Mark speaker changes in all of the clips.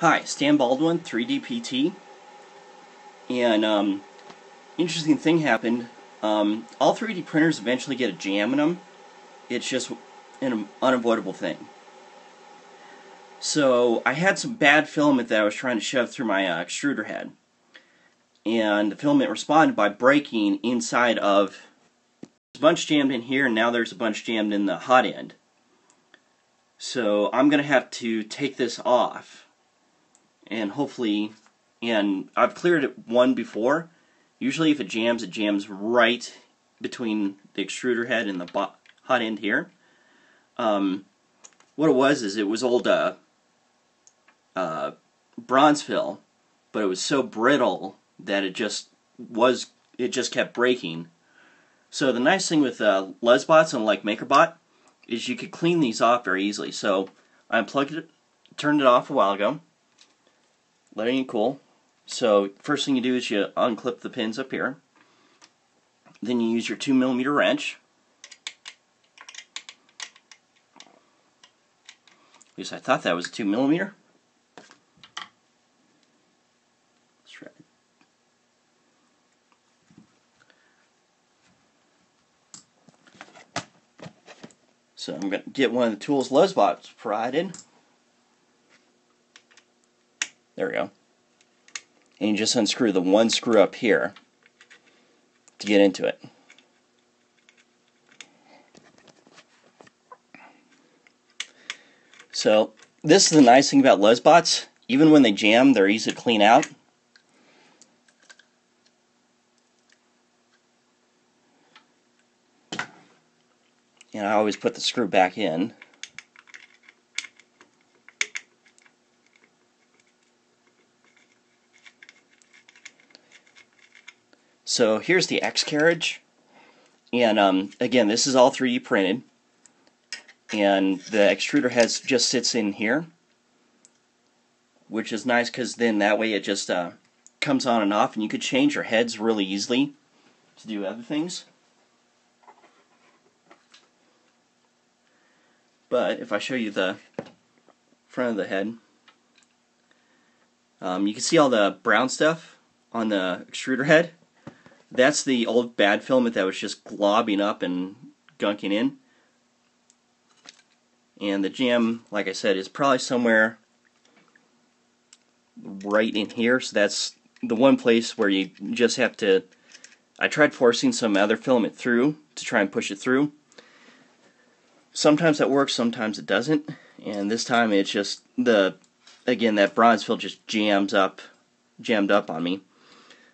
Speaker 1: Hi, Stan Baldwin, 3DPT. And, um, interesting thing happened. Um, all 3D printers eventually get a jam in them. It's just an unavoidable thing. So, I had some bad filament that I was trying to shove through my uh, extruder head. And the filament responded by breaking inside of a bunch jammed in here, and now there's a bunch jammed in the hot end. So, I'm going to have to take this off and hopefully, and I've cleared it one before. Usually if it jams, it jams right between the extruder head and the hot end here. Um, what it was is it was old uh, uh, bronze fill, but it was so brittle that it just was it just kept breaking. So the nice thing with uh, Lulzbots and like MakerBot is you could clean these off very easily. So I unplugged it, turned it off a while ago, letting it cool. So first thing you do is you unclip the pins up here. Then you use your 2 millimeter wrench. At least I thought that was a 2 millimeter. So I'm going to get one of the tools Lulzbot's provided. There we go. And you just unscrew the one screw up here to get into it. So this is the nice thing about Lulzbots. Even when they jam, they're easy to clean out. And I always put the screw back in. So here's the X carriage. And um, again, this is all 3D printed. And the extruder head just sits in here. Which is nice because then that way it just uh, comes on and off. And you could change your heads really easily to do other things. But if I show you the front of the head, um, you can see all the brown stuff on the extruder head. That's the old bad filament that was just globbing up and gunking in. And the jam, like I said, is probably somewhere right in here. So that's the one place where you just have to... I tried forcing some other filament through to try and push it through. Sometimes that works, sometimes it doesn't. And this time it's just the... Again, that bronze fill just jams up, jammed up on me.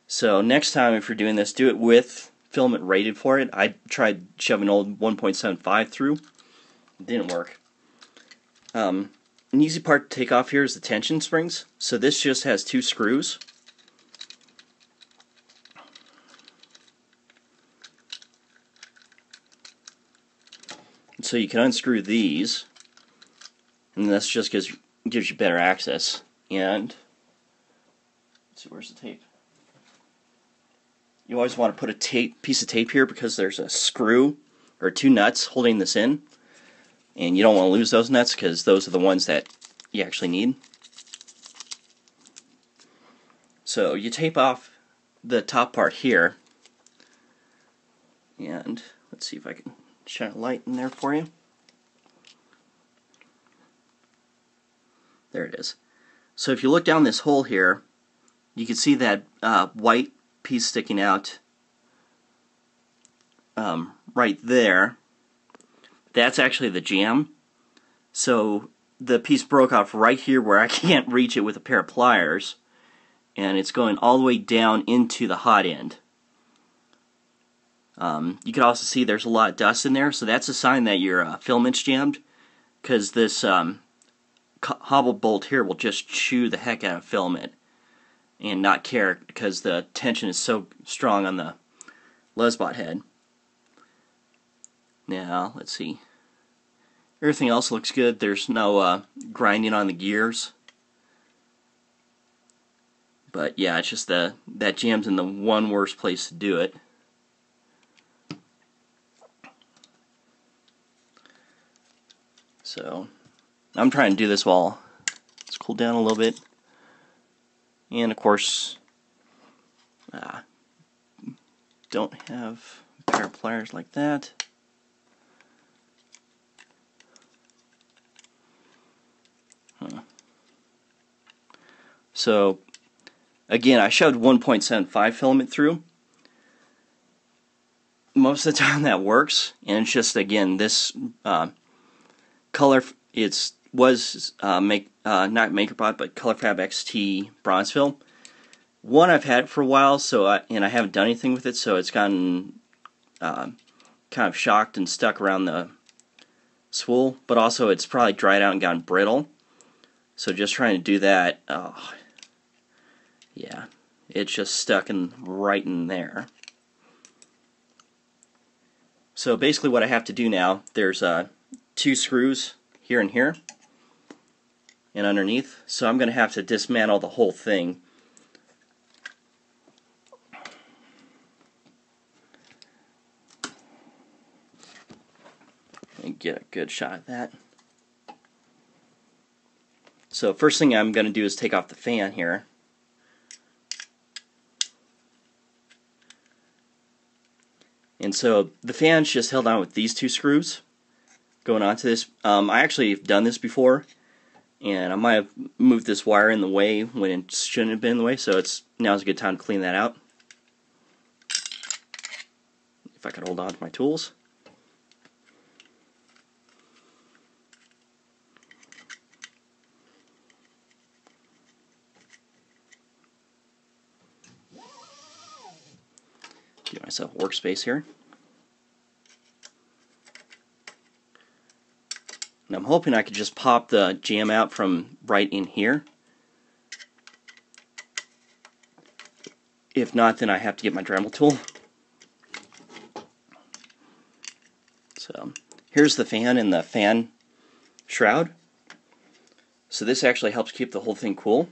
Speaker 1: So next time if you're doing this, do it with filament rated for it. I tried shoving old 1.75 through. It didn't work. Um, an easy part to take off here is the tension springs. So this just has two screws. So you can unscrew these, and this just gives gives you better access. And let's see, where's the tape? You always want to put a tape piece of tape here because there's a screw or two nuts holding this in. And you don't want to lose those nuts because those are the ones that you actually need. So you tape off the top part here. And let's see if I can shine a light in there for you. There it is. So if you look down this hole here, you can see that uh, white piece sticking out um, right there. That's actually the jam. So the piece broke off right here where I can't reach it with a pair of pliers. And it's going all the way down into the hot end. Um, you can also see there's a lot of dust in there, so that's a sign that your uh, filament's jammed. Because this um, hobbed bolt here will just chew the heck out of filament and not care because the tension is so strong on the Lulzbot head. Now, let's see. Everything else looks good. There's no uh, grinding on the gears. But yeah, it's just the that jam's in the one worst place to do it. So, I'm trying to do this while it's cooled down a little bit. And of course, uh, don't have a pair of pliers like that. Huh. So, again, I shoved 1.75 filament through. Most of the time that works, and it's just, again, this uh, color, it's was uh, make uh, not MakerBot, but ColorFabb XT bronze film. One I've had for a while, so I, and I haven't done anything with it, so it's gotten uh, kind of shocked and stuck around the spool. But also, it's probably dried out and gotten brittle. So just trying to do that, oh, yeah, it's just stuck in right in there. So basically, what I have to do now, there's uh, two screws here and here and underneath. So I'm going to have to dismantle the whole thing. And get a good shot at that. So first thing I'm going to do is take off the fan here. And so the fan's just held on with these two screws going onto this. Um, I actually have done this before and I might have moved this wire in the way when it shouldn't have been in the way, so it's now's a good time to clean that out. If I could hold on to my tools. Give myself a workspace here. And I'm hoping I could just pop the jam out from right in here. If not, then I have to get my Dremel tool. So here's the fan and the fan shroud. So this actually helps keep the whole thing cool.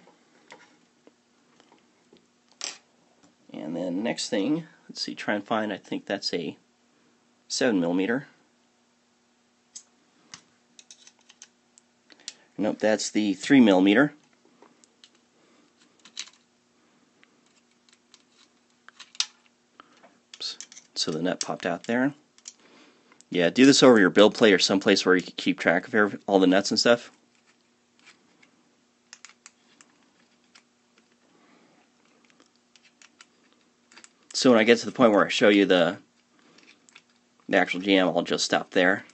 Speaker 1: And then next thing, let's see, try and find, I think that's a 7 millimeter. Nope, that's the 3 millimeter. Oops. So the nut popped out there. Yeah, do this over your build plate or someplace where you can keep track of all the nuts and stuff. So when I get to the point where I show you the, the actual jam, I'll just stop there.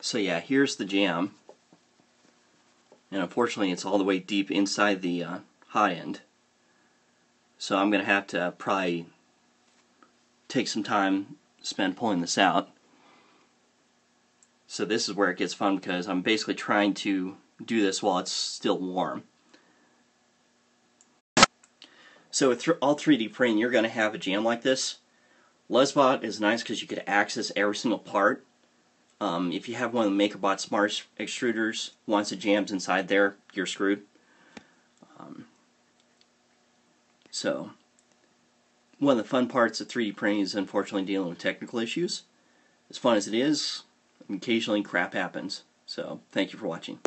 Speaker 1: So yeah, here's the jam. And unfortunately it's all the way deep inside the uh, hot end. So I'm going to have to probably take some time spend pulling this out. So this is where it gets fun because I'm basically trying to do this while it's still warm. So with th all 3D printing, you're going to have a jam like this. Lulzbot is nice because you could access every single part um, if you have one of the MakerBot Smart extruders, once it jams inside there, you're screwed. Um, so, one of the fun parts of 3D printing is unfortunately dealing with technical issues. As fun as it is, occasionally crap happens. So, thank you for watching.